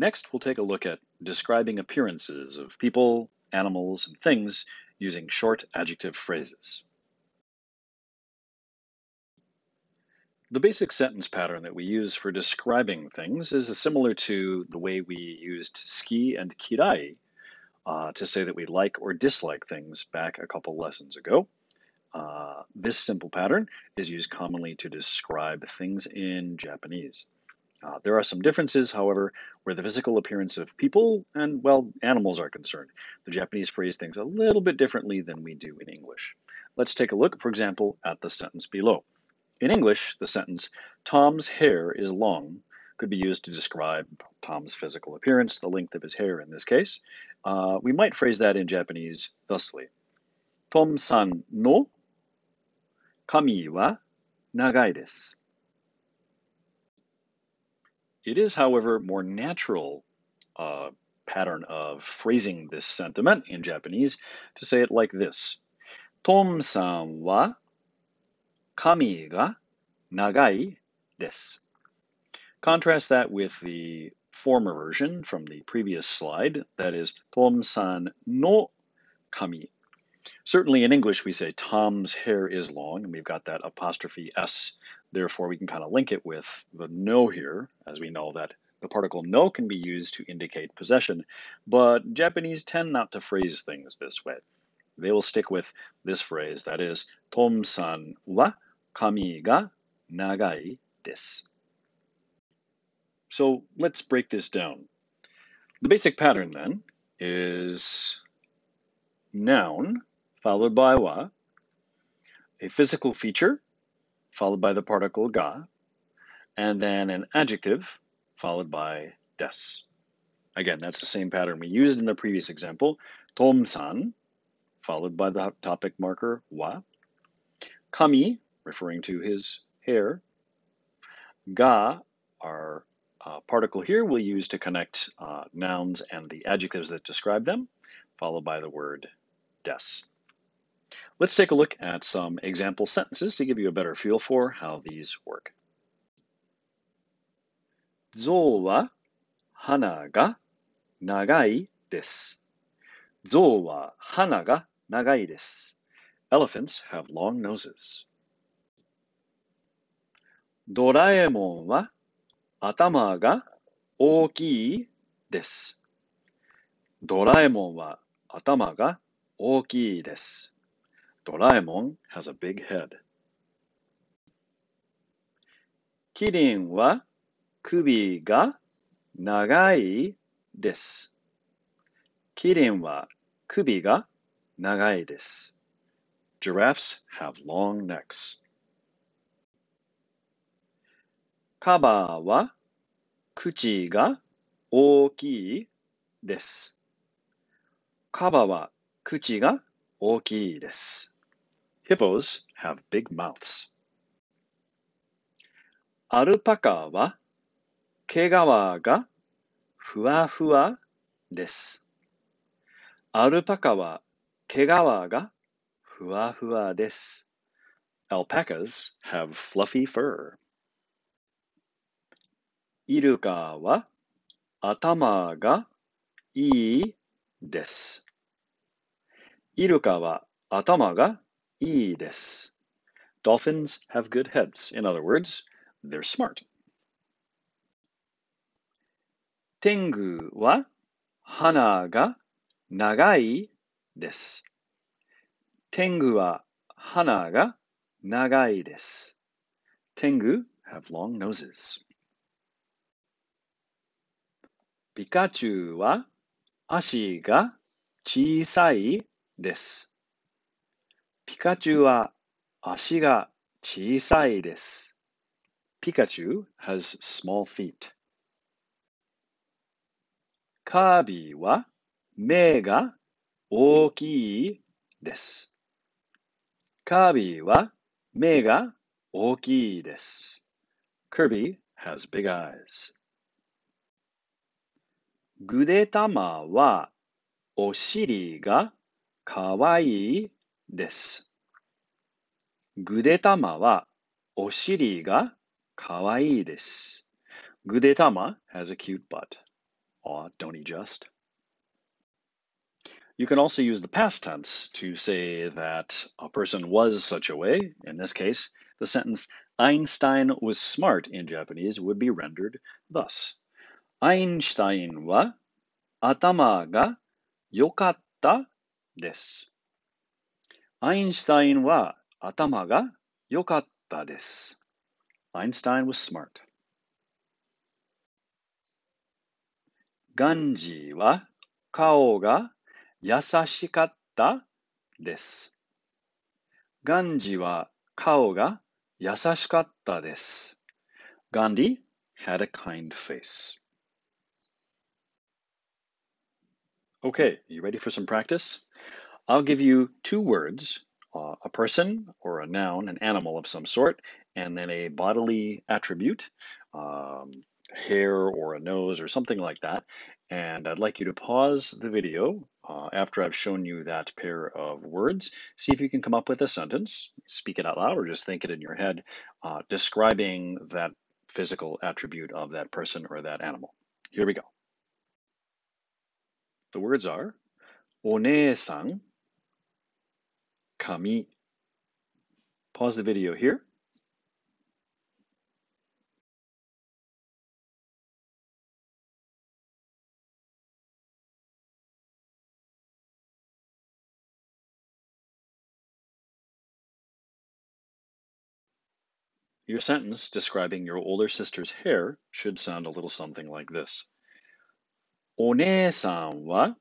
Next, we'll take a look at describing appearances of people, animals, and things using short adjective phrases. The basic sentence pattern that we use for describing things is similar to the way we used suki and kirai uh, to say that we like or dislike things back a couple lessons ago. Uh, this simple pattern is used commonly to describe things in Japanese. Uh, there are some differences, however, where the physical appearance of people and, well, animals are concerned. The Japanese phrase things a little bit differently than we do in English. Let's take a look, for example, at the sentence below. In English, the sentence, Tom's hair is long, could be used to describe Tom's physical appearance, the length of his hair in this case. Uh, we might phrase that in Japanese thusly. Tom-san no kami wa nagai desu. It is, however, more natural uh, pattern of phrasing this sentiment in Japanese to say it like this. Tom san wa kami ga nagai desu. Contrast that with the former version from the previous slide, that is Tom san no kami Certainly in English we say Tom's hair is long, and we've got that apostrophe S. Therefore, we can kind of link it with the no here, as we know that the particle no can be used to indicate possession, but Japanese tend not to phrase things this way they will stick with this phrase, that is, Tom-san wa kami ga nagai desu. So let's break this down. The basic pattern then is noun followed by wa, a physical feature followed by the particle ga, and then an adjective followed by des. Again, that's the same pattern we used in the previous example. Tom-san followed by the topic marker wa. Kami, referring to his hair. Ga, our uh, particle here, we'll use to connect uh, nouns and the adjectives that describe them, followed by the word des. Let's take a look at some example sentences to give you a better feel for how these work. Zou wa hana ga nagai desu. Elephants have long noses. Doraemon wa atama ga. Doraemon wa atama ga. ドラえもんは頭が大きいです。ドラえもん has a big head. キリンは首が長いです。キリンは首が長いです。Giraffes have long necks. カバーは口が大きいです。カバは口が大きいです。Hippos have big mouths. アルパカは毛皮がふわふわです。アルパカは毛皮がふわふわです。Alpacas have fluffy fur. イルカは頭がいいです。イルカは頭がいいです。Dolphins have good heads. In other words, they're smart. 天狗は鼻が長いです。天狗は鼻が長いです。天狗 have long noses. ピカチュウは足が小さいです。ピカチュウは足が小さいです。Pikachu has small feet. カービィは目が大きいです。カービィは目が大きいです。Kirby has big eyes. ぐでたまはお尻がかわいいです。ぐでたまはお尻がかわいいです。ぐでたま has a cute butt. Aw, don't he just? You can also use the past tense to say that a person was such a way. In this case, the sentence Einstein was smart in Japanese would be rendered thus. Einstein wa atama ga yokatta です。アインシュタインは頭が良かったです。アインシュタイン was smart. ガンジーは顔が優しかったです。ガンジーは顔が優しかったです。ガンディ had a kind face. Okay, you ready for some practice? I'll give you two words uh, a person or a noun, an animal of some sort, and then a bodily attribute, um, hair or a nose or something like that. And I'd like you to pause the video uh, after I've shown you that pair of words. See if you can come up with a sentence, speak it out loud or just think it in your head, uh, describing that physical attribute of that person or that animal. Here we go. The words are 오네상 kami. Pause the video here. Your sentence describing your older sister's hair should sound a little something like this. お姉さんは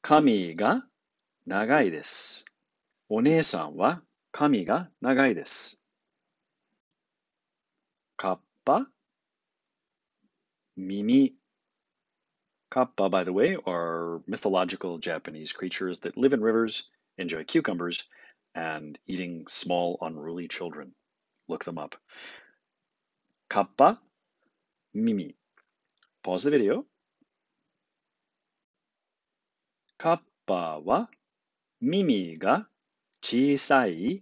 髪が長いです。お姉さんは髪が長いです。カッパ耳 Kappa, by the way, are mythological Japanese creatures that live in rivers, enjoy cucumbers, and eating small, unruly children. Look them up. Kappa, Mimi. Pause the video. Kappa wa Mimi ga 小さい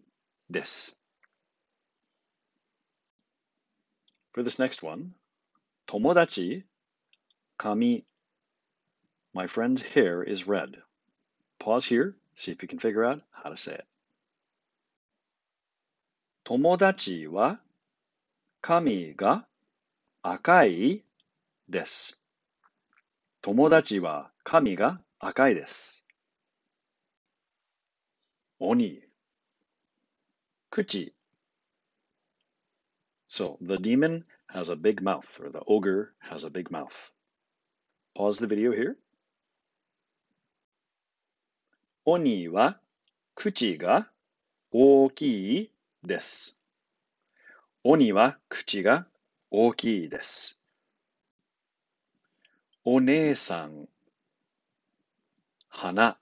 です。For this next one, 友達、髪。My friend's hair is red. Pause here, see if you can figure out how to say it. 友達は髪が赤いです。友達は髪が赤いです。鬼。口。So, the demon has a big mouth, or the ogre has a big mouth. Pause the video here. 鬼は口が大きいです。鬼は口が大きいです。お姉さん 花。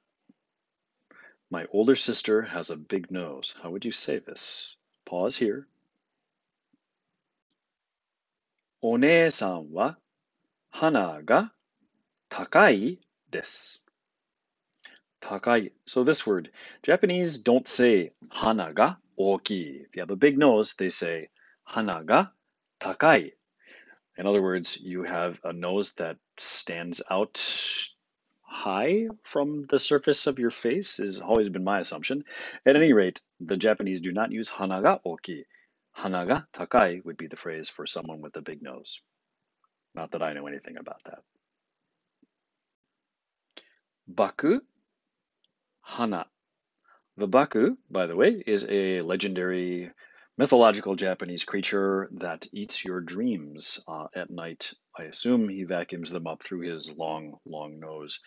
my older sister has a big nose. How would you say this? Pause here. お姉さんは鼻が高いです。高い. So this word, Japanese don't say 鼻が大きい. If you have a big nose, they say 鼻が高い. In other words, you have a nose that stands out high from the surface of your face has always been my assumption. At any rate, the Japanese do not use hanaga oki. Hanaga takai would be the phrase for someone with a big nose. Not that I know anything about that. Baku, hana. The baku, by the way, is a legendary mythological Japanese creature that eats your dreams uh, at night. I assume he vacuums them up through his long, long nose.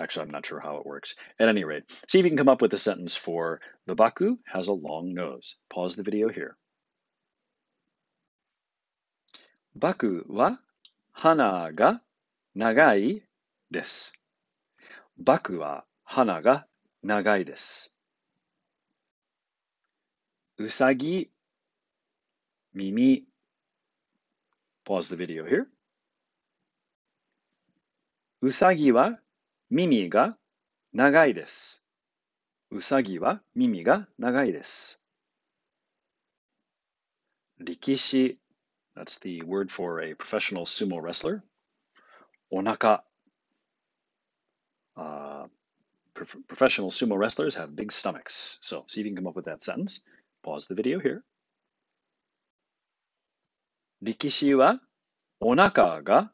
Actually, I'm not sure how it works. At any rate, see if you can come up with a sentence for the Baku has a long nose. Pause the video here. Baku wa hana ga nagai desu. Baku wa hana ga nagai desu. Usagi mimi. Pause the video here. Usagi wa 耳が長いです。うさぎは耳が長いです。力士 that's the word for a professional sumo wrestler. お腹 uh, prof professional sumo wrestlers have big stomachs. So see if you can come up with that sentence. Pause the video here. 力士はお腹が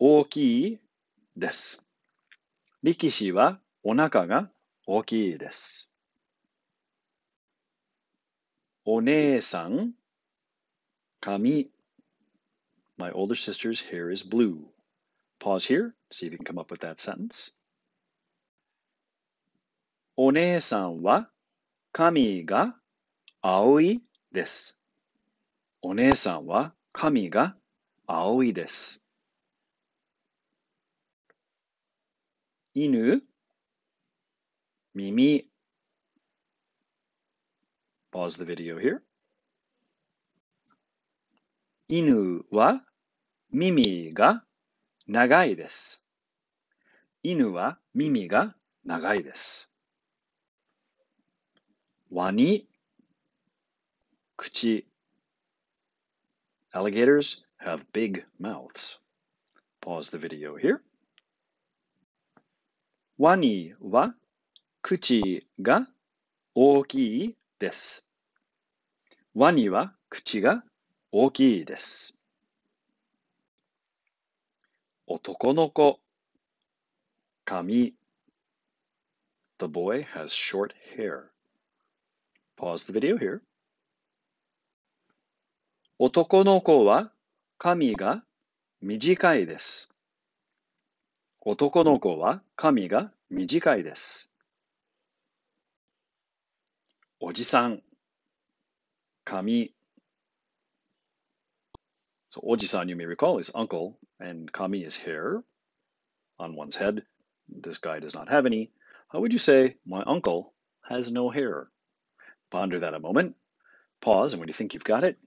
大きいです。力士はお腹が大きいです。お姉さん、髪。My older sister's hair is blue. Pause here, see if you can come up with that sentence. お姉さんは髪が青いです。お姉さんは髪が青いです。犬、耳。Pause the video here. 犬は耳が長いです。犬は耳が長いです。ワニ、口。Alligators have big mouths. Pause the video here. ワニは口が大きいです。ワニは口が大きいです。男の子、髪。The boy has short hair. Pause the video here. 男の子は髪が短いです。男の子は髪が短いです。おじさん、髪。So Oji-san, you may recall, is uncle, and kami is hair on one's head. This guy does not have any. How would you say, my uncle has no hair? Ponder that a moment. Pause, and when you think you've got it,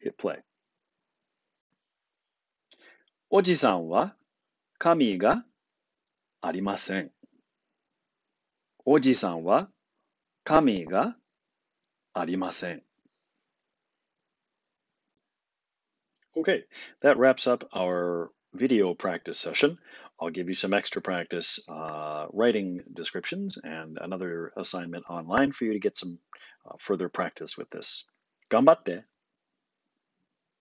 hit play. おじさんは 髪がありません。おじさんは髪がありません。Okay, that wraps up our video practice session. I'll give you some extra practice uh, writing descriptions and another assignment online for you to get some uh, further practice with this. 頑張って